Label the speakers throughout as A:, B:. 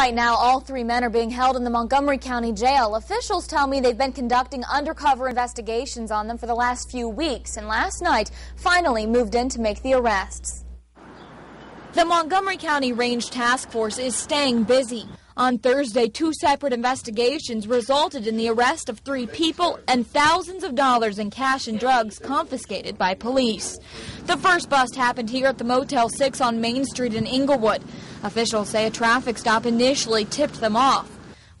A: Right now, all three men are being held in the Montgomery County Jail. Officials tell me they've been conducting undercover investigations on them for the last few weeks, and last night finally moved in to make the arrests. The Montgomery County Range Task Force is staying busy. On Thursday, two separate investigations resulted in the arrest of three people and thousands of dollars in cash and drugs confiscated by police. The first bust happened here at the Motel 6 on Main Street in Englewood. Officials say a traffic stop initially tipped them off.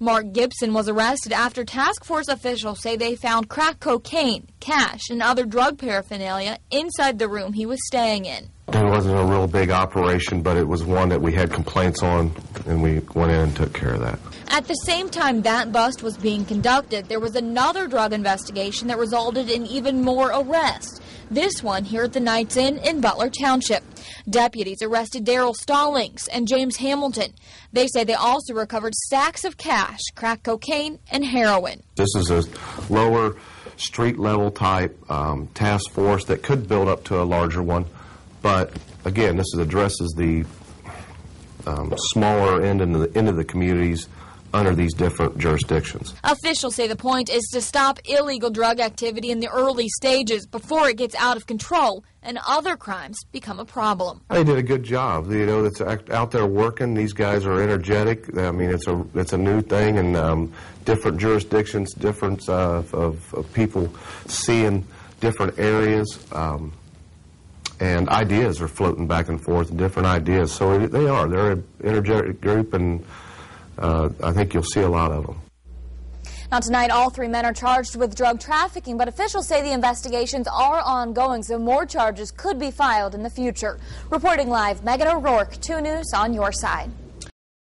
A: Mark Gibson was arrested after task force officials say they found crack cocaine, cash, and other drug paraphernalia inside the room he was staying in.
B: It wasn't a real big operation, but it was one that we had complaints on, and we went in and took care of that.
A: At the same time that bust was being conducted, there was another drug investigation that resulted in even more arrests. This one here at the Knights Inn in Butler Township. Deputies arrested Daryl Stallings and James Hamilton. They say they also recovered stacks of cash, crack cocaine, and heroin.
B: This is a lower street level type um, task force that could build up to a larger one. But again, this addresses the um, smaller end of the, end of the communities under these different jurisdictions.
A: Officials say the point is to stop illegal drug activity in the early stages before it gets out of control and other crimes become a problem.
B: They did a good job. You know, it's out there working. These guys are energetic. I mean, it's a it's a new thing, and um, different jurisdictions, different uh, of, of, people seeing different areas. Um, and ideas are floating back and forth, different ideas. So it, they are. They're an energetic group, and Uh, I think you'll see a lot of them.
A: Now, tonight, all three men are charged with drug trafficking, but officials say the investigations are ongoing, so more charges could be filed in the future. Reporting live, Megan O'Rourke, 2 News on your side.